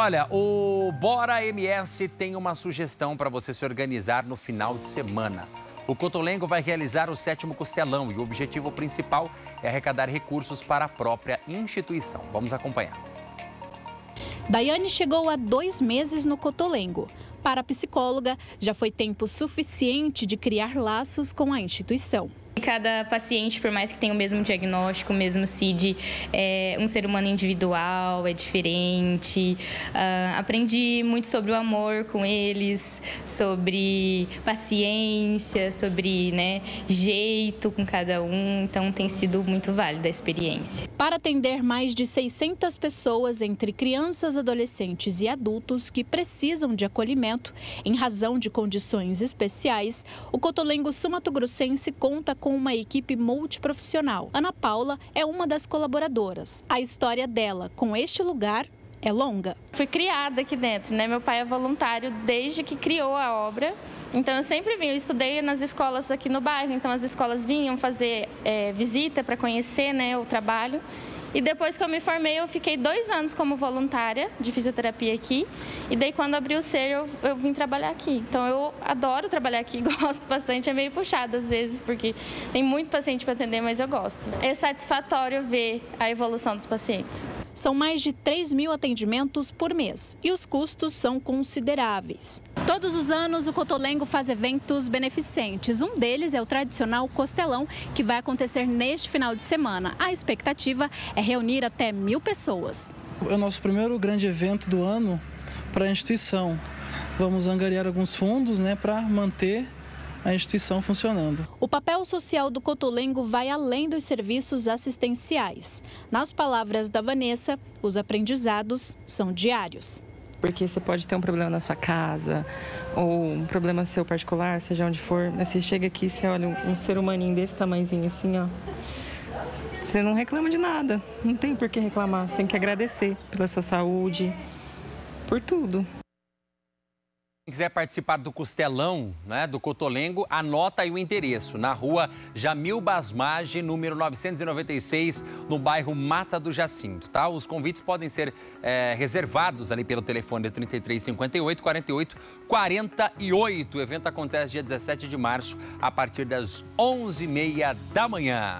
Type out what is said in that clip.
Olha, o Bora MS tem uma sugestão para você se organizar no final de semana. O Cotolengo vai realizar o sétimo costelão e o objetivo principal é arrecadar recursos para a própria instituição. Vamos acompanhar. Daiane chegou há dois meses no Cotolengo. Para a psicóloga, já foi tempo suficiente de criar laços com a instituição. Cada paciente, por mais que tenha o mesmo diagnóstico, o mesmo CID, é um ser humano individual, é diferente. Uh, aprendi muito sobre o amor com eles, sobre paciência, sobre né, jeito com cada um. Então, tem sido muito válida a experiência. Para atender mais de 600 pessoas, entre crianças, adolescentes e adultos que precisam de acolhimento em razão de condições especiais, o Cotolengo Sumato Grossense conta com uma equipe multiprofissional. Ana Paula é uma das colaboradoras. A história dela com este lugar é longa. Fui criada aqui dentro, né? Meu pai é voluntário desde que criou a obra. Então eu sempre vim, eu estudei nas escolas aqui no bairro, então as escolas vinham fazer é, visita para conhecer né, o trabalho. E depois que eu me formei, eu fiquei dois anos como voluntária de fisioterapia aqui. E daí, quando abriu o SER, eu, eu vim trabalhar aqui. Então, eu adoro trabalhar aqui, gosto bastante. É meio puxado às vezes, porque tem muito paciente para atender, mas eu gosto. É satisfatório ver a evolução dos pacientes. São mais de 3 mil atendimentos por mês e os custos são consideráveis. Todos os anos, o Cotolengo faz eventos beneficentes. Um deles é o tradicional Costelão, que vai acontecer neste final de semana. A expectativa é reunir até mil pessoas. É o nosso primeiro grande evento do ano para a instituição. Vamos angariar alguns fundos né, para manter a instituição funcionando. O papel social do Cotolengo vai além dos serviços assistenciais. Nas palavras da Vanessa, os aprendizados são diários. Porque você pode ter um problema na sua casa, ou um problema seu particular, seja onde for. Mas você chega aqui, você olha um, um ser humaninho desse tamanhozinho assim, ó. Você não reclama de nada, não tem por que reclamar. Você tem que agradecer pela sua saúde, por tudo. Quem quiser participar do Costelão, né, do Cotolengo, anota aí o endereço, na rua Jamil Basmage, número 996, no bairro Mata do Jacinto, tá? Os convites podem ser é, reservados ali pelo telefone 33 58 48 48. O evento acontece dia 17 de março, a partir das 11h30 da manhã.